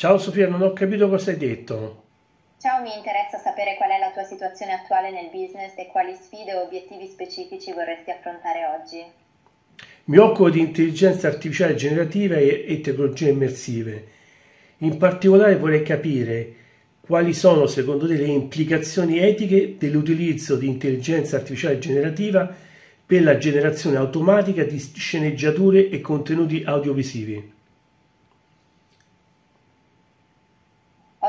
Ciao Sofia, non ho capito cosa hai detto. Ciao, mi interessa sapere qual è la tua situazione attuale nel business e quali sfide o obiettivi specifici vorresti affrontare oggi. Mi occupo di intelligenza artificiale generativa e, tecnologie immersive. In particolare vorrei capire quali sono secondo te le implicazioni etiche dell'utilizzo di intelligenza artificiale generativa per la generazione automatica di sceneggiature e contenuti audiovisivi.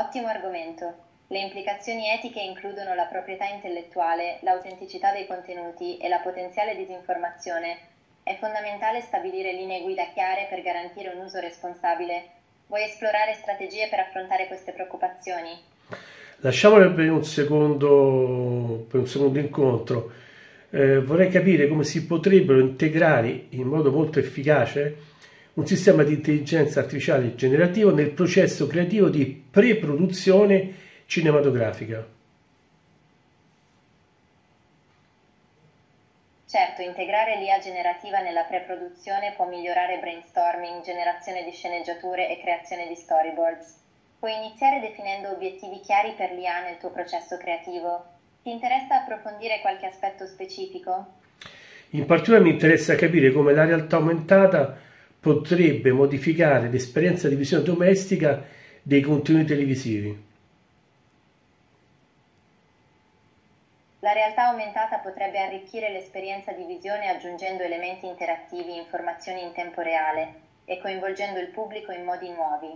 Ottimo argomento. Le implicazioni etiche includono la proprietà intellettuale, l'autenticità dei contenuti e la potenziale disinformazione. È fondamentale stabilire linee guida chiare per garantire un uso responsabile. Vuoi esplorare strategie per affrontare queste preoccupazioni? Lasciamole per un secondo, per un secondo incontro eh, vorrei capire come si potrebbero integrare in modo molto efficace un sistema di intelligenza artificiale generativo nel processo creativo di pre-produzione cinematografica. Certo, integrare l'IA generativa nella pre-produzione può migliorare brainstorming, generazione di sceneggiature e creazione di storyboards. Puoi iniziare definendo obiettivi chiari per l'IA nel tuo processo creativo, ti interessa approfondire qualche aspetto specifico? In particolare mi interessa capire come la realtà aumentata potrebbe modificare l'esperienza di visione domestica dei contenuti televisivi. La realtà aumentata potrebbe arricchire l'esperienza di visione aggiungendo elementi interattivi, informazioni in tempo reale e coinvolgendo il pubblico in modi nuovi.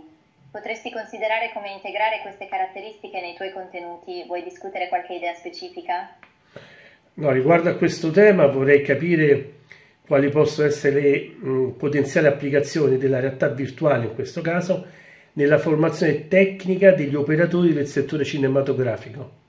Potresti considerare come integrare queste caratteristiche nei tuoi contenuti? Vuoi discutere qualche idea specifica? No, riguardo a questo tema vorrei capire quali possono essere le mh, potenziali applicazioni della realtà virtuale in questo caso nella formazione tecnica degli operatori del settore cinematografico.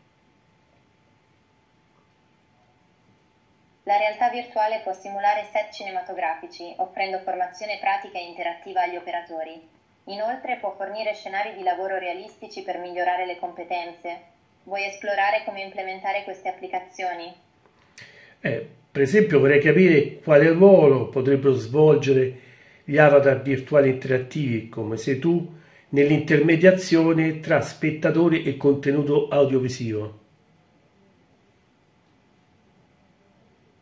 La realtà virtuale può simulare set cinematografici, offrendo formazione pratica e interattiva agli operatori. Inoltre può fornire scenari di lavoro realistici per migliorare le competenze. Vuoi esplorare come implementare queste applicazioni? Eh, per esempio vorrei capire quale ruolo potrebbero svolgere gli avatar virtuali interattivi, come sei tu, nell'intermediazione tra spettatori e contenuto audiovisivo.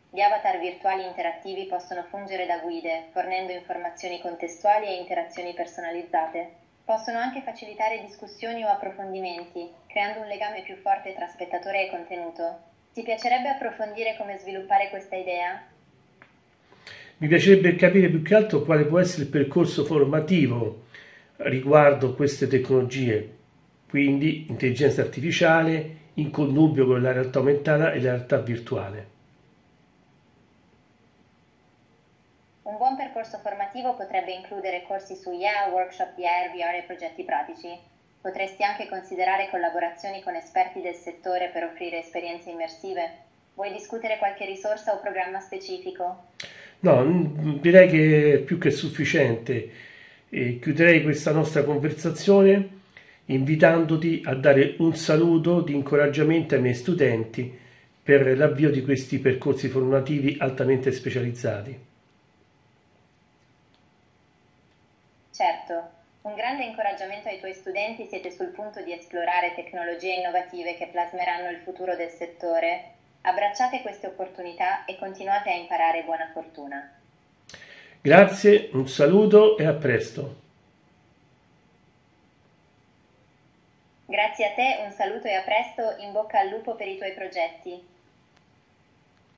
Gli avatar virtuali interattivi possono fungere da guide, fornendo informazioni contestuali e interazioni personalizzate. Possono anche facilitare discussioni o approfondimenti, creando un legame più forte tra spettatore e contenuto. Ti piacerebbe approfondire come sviluppare questa idea? Mi piacerebbe capire più che altro quale può essere il percorso formativo riguardo queste tecnologie, quindi intelligenza artificiale in connubio con la realtà aumentata e la realtà virtuale. Un buon percorso formativo potrebbe includere corsi su IA, workshop di VR e progetti pratici. Potresti anche considerare collaborazioni con esperti del settore per offrire esperienze immersive. Vuoi discutere qualche risorsa o programma specifico? No, direi che è più che sufficiente. E chiuderei questa nostra conversazione invitandoti a dare un saluto di incoraggiamento ai miei studenti per l'avvio di questi percorsi formativi altamente specializzati. Certo, un grande incoraggiamento ai tuoi studenti siete sul punto di esplorare tecnologie innovative che plasmeranno il futuro del settore. Abbracciate queste opportunità e continuate a imparare buona fortuna. Grazie, un saluto e a presto. Grazie a te, un saluto e a presto, in bocca al lupo per i tuoi progetti.